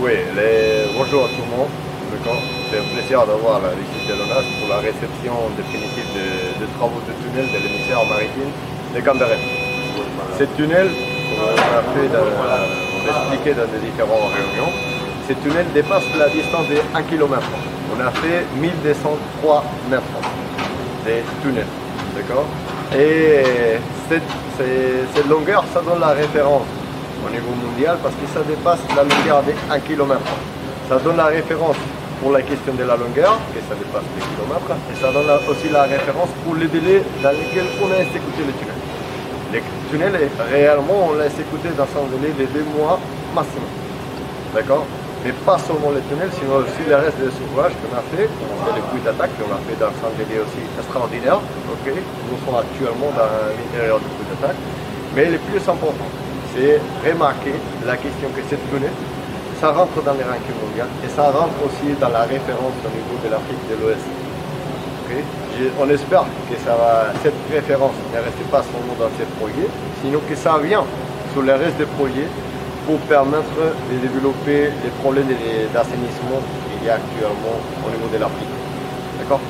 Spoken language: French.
Oui, bonjour à tout le monde. C'est un plaisir d'avoir la de l'ONAS pour la réception définitive des travaux de tunnel de l'émissaire maritime de Cambérène. Ce tunnel, on a, fait a expliqué dans les différentes réunions, ce tunnel dépasse la distance de 1 km. On a fait 1203 mètres de tunnel. D'accord? Et cette longueur, ça donne la référence au niveau mondial parce que ça dépasse la longueur de 1 km. Ça donne la référence pour la question de la longueur, que ça dépasse les kilomètres, et ça donne aussi la référence pour les délais dans lesquels on a exécuté le tunnel. Le tunnel, réellement, on l'a exécuté dans un délai de deux mois maximum. D'accord? Mais pas seulement le tunnel, sinon aussi le reste des ouvrages qu'on a fait, les puits d'attaque qu'on a fait dans un délai aussi extraordinaire. Nous sommes actuellement dans l'intérieur du puits d'attaque. Mais le plus important, c'est remarquer la question que cette tunnel, ça rentre dans les rankings mondiaux et ça rentre aussi dans la référence au niveau de l'Afrique de l'Ouest. On espère que cette référence ne reste pas seulement dans ces projets, sinon que ça vient sur le reste des projets pour permettre de développer les problèmes d'assainissement qu'il y a actuellement au niveau de l'Afrique. D'accord?